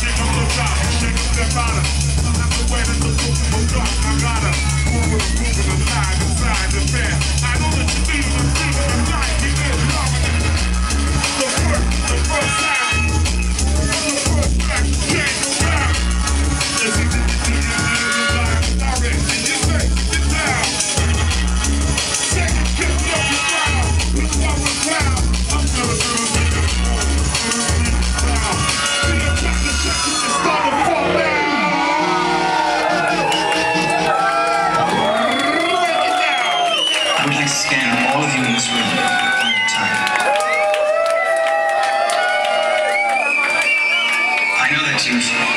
Shake up the top, shake up the bottom. please scan all of you in this room at a time. I know that you've